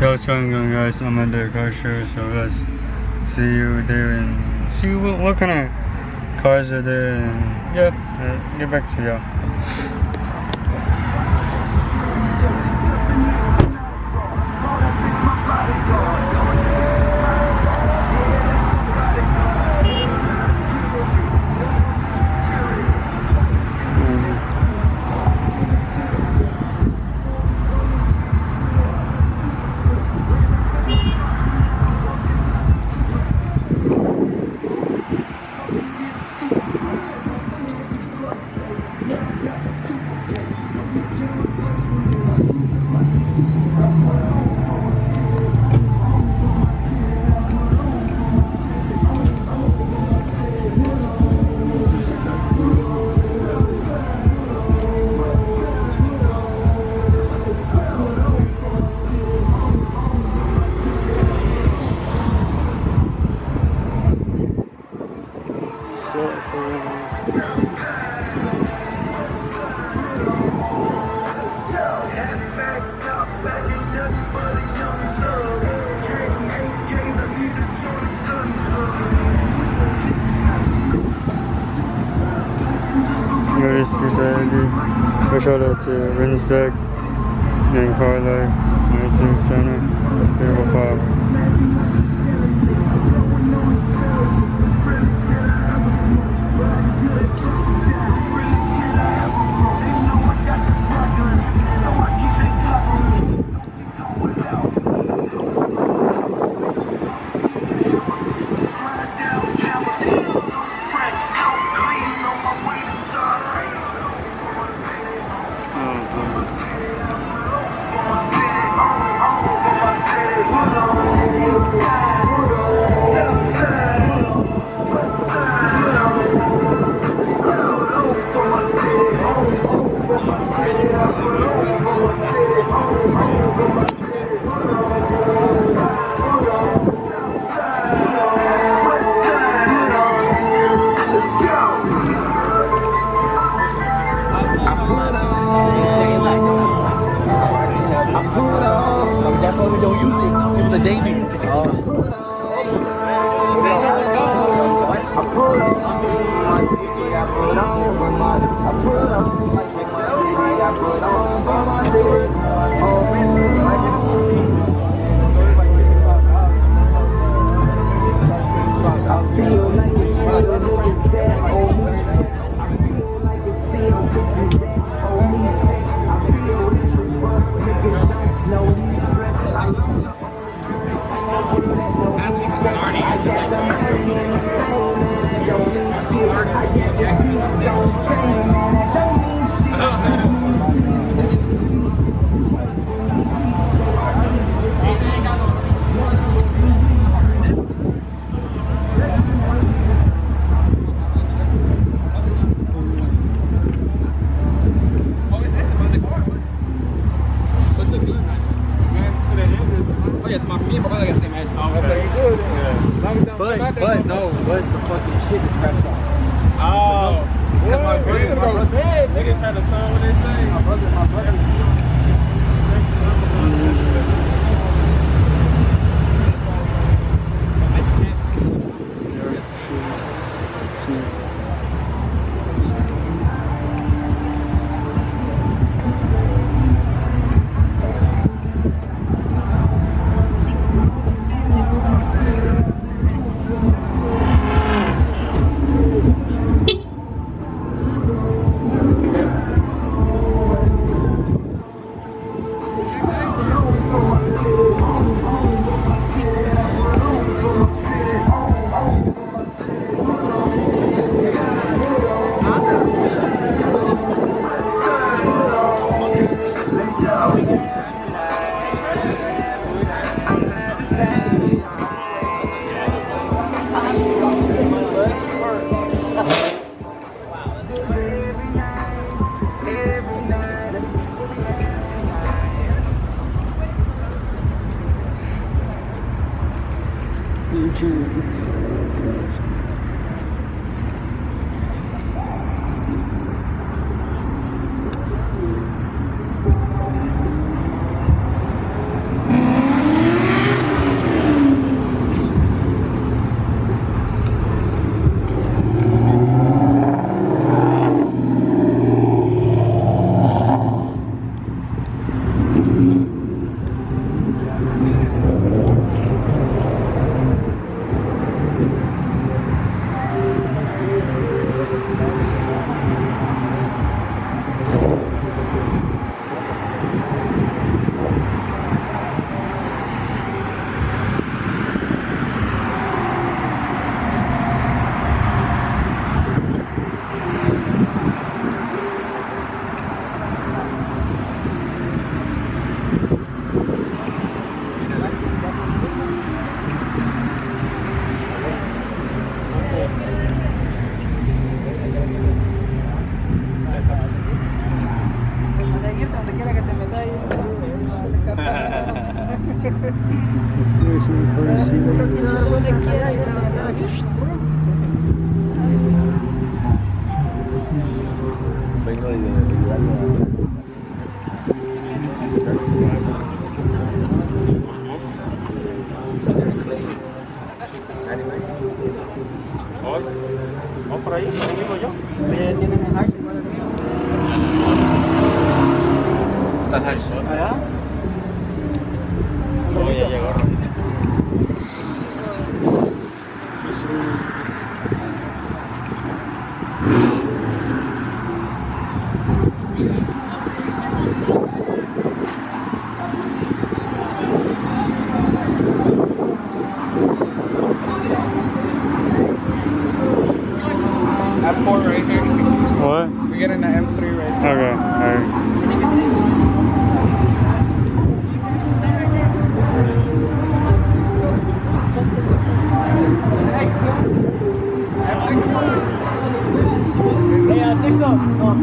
Yo, what's going on guys? I'm at the car show, so let's see you there and see what, what kind of cars are there and yeah, uh, get back to y'all. Notice Andy. Go shout out to Rinsbeck and Carla, Mason, Beautiful Pop. We don't use it. It was a debut. Oh. I put in June. Mm-hmm. es muy parecido. Vamos por ahí, por yo. Ya tienen el hash, igual el mío. ¿Allá? ya llegó. 哦。